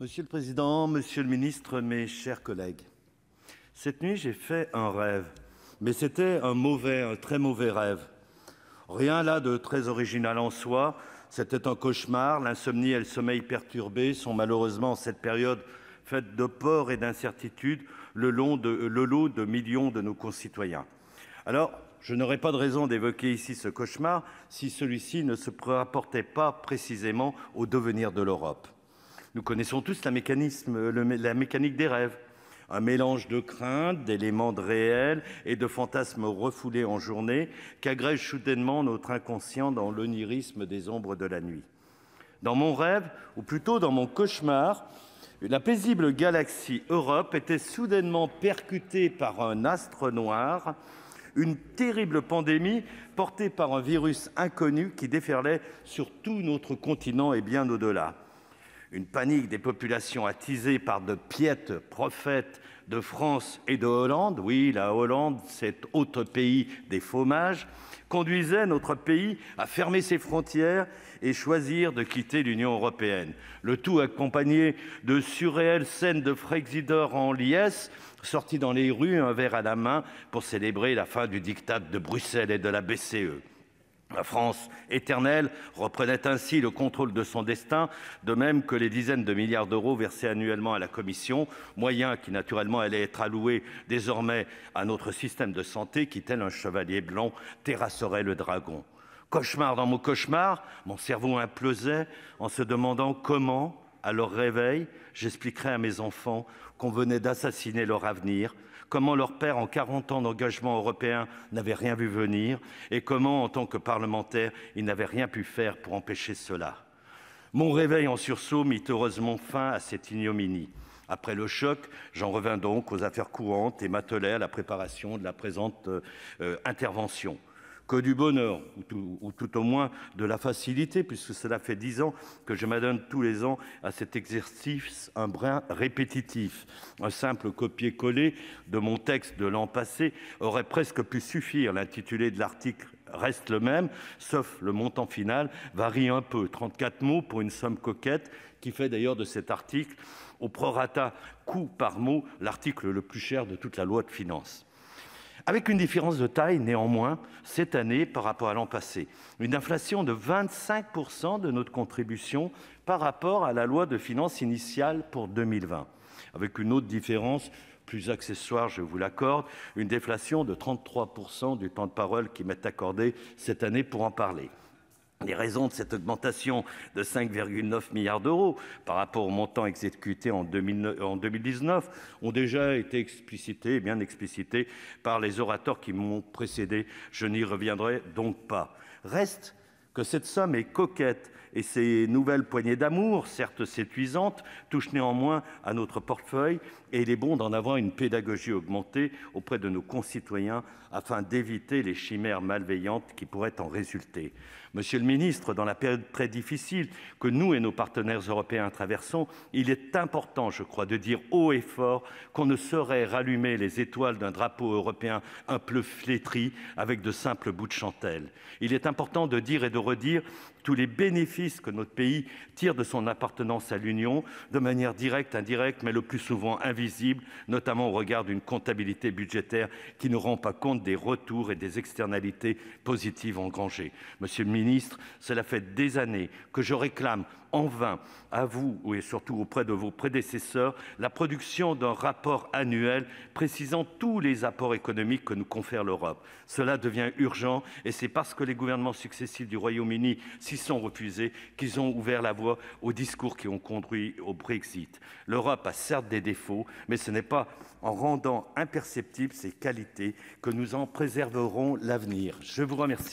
Monsieur le président, monsieur le ministre, mes chers collègues, cette nuit, j'ai fait un rêve, mais c'était un mauvais, un très mauvais rêve. Rien là de très original en soi, c'était un cauchemar. L'insomnie et le sommeil perturbé sont malheureusement, en cette période faite de peur et d'incertitude, le, lot de millions de nos concitoyens. Alors, je n'aurais pas de raison d'évoquer ici ce cauchemar si celui-ci ne se rapportait pas précisément au devenir de l'Europe. Nous connaissons tous la, mécanique des rêves. Un mélange de craintes, d'éléments de réel et de fantasmes refoulés en journée qu'agrège soudainement notre inconscient dans l'onirisme des ombres de la nuit. Dans mon rêve, ou plutôt dans mon cauchemar, la paisible galaxie Europe était soudainement percutée par un astre noir, une terrible pandémie portée par un virus inconnu qui déferlait sur tout notre continent et bien au-delà une panique des populations attisée par de piètes prophètes de France et de Hollande, oui, la Hollande, cet autre pays des fromages, conduisait notre pays à fermer ses frontières et choisir de quitter l'Union européenne. Le tout accompagné de surréelles scènes de Frexidor en liesse, sortis dans les rues, un verre à la main, pour célébrer la fin du diktat de Bruxelles et de la BCE. La France éternelle reprenait ainsi le contrôle de son destin, de même que les dizaines de milliards d'euros versés annuellement à la Commission, moyens qui naturellement allaient être alloués désormais à notre système de santé qui, tel un chevalier blanc, terrasserait le dragon. Cauchemar dans mon cauchemar, mon cerveau implosait en se demandant comment, à leur réveil, j'expliquerais à mes enfants qu'on venait d'assassiner leur avenir, comment leur père, en 40 ans d'engagement européen, n'avait rien vu venir et comment, en tant que parlementaire, il n'avait rien pu faire pour empêcher cela. Mon réveil en sursaut mit heureusement fin à cette ignominie. Après le choc, j'en revins donc aux affaires courantes et m'attelai à la préparation de la présente euh, intervention que du bonheur, ou tout, au moins de la facilité, puisque cela fait dix ans que je m'adonne tous les ans à cet exercice un brin répétitif. Un simple copier-coller de mon texte de l'an passé aurait presque pu suffire. L'intitulé de l'article reste le même, sauf le montant final varie un peu, 34 mots pour une somme coquette, qui fait d'ailleurs de cet article, au prorata coût par mot, l'article le plus cher de toute la loi de finances avec une différence de taille néanmoins cette année par rapport à l'an passé, une inflation de 25% de notre contribution par rapport à la loi de finances initiale pour 2020, avec une autre différence plus accessoire, je vous l'accorde, une déflation de 33% du temps de parole qui m'est accordé cette année pour en parler. Les raisons de cette augmentation de 5,9 milliards d'euros par rapport au montant exécuté en 2019 ont déjà été explicitées, bien explicitées, par les orateurs qui m'ont précédé. Je n'y reviendrai donc pas. Reste que cette somme est coquette et ces nouvelles poignées d'amour, certes séduisantes, touchent néanmoins à notre portefeuille et il est bon d'en avoir une pédagogie augmentée auprès de nos concitoyens afin d'éviter les chimères malveillantes qui pourraient en résulter. Monsieur le ministre, dans la période très difficile que nous et nos partenaires européens traversons, il est important, je crois, de dire haut et fort qu'on ne saurait rallumer les étoiles d'un drapeau européen un peu flétri avec de simples bouts de chandelle. Il est important de dire et de redire tous les bénéfices que notre pays tire de son appartenance à l'Union, de manière directe, indirecte, mais le plus souvent invisible, notamment au regard d'une comptabilité budgétaire qui ne rend pas compte des retours et des externalités positives engrangées. Monsieur le ministre, cela fait des années que je réclame en vain à vous et surtout auprès de vos prédécesseurs la production d'un rapport annuel précisant tous les apports économiques que nous confère l'Europe. Cela devient urgent et c'est parce que les gouvernements successifs du Royaume-Uni s'y sont refusés qu'ils ont ouvert la voie aux discours qui ont conduit au Brexit. L'Europe a certes des défauts, mais ce n'est pas en rendant imperceptibles ses qualités que nous en préserverons l'avenir. Je vous remercie.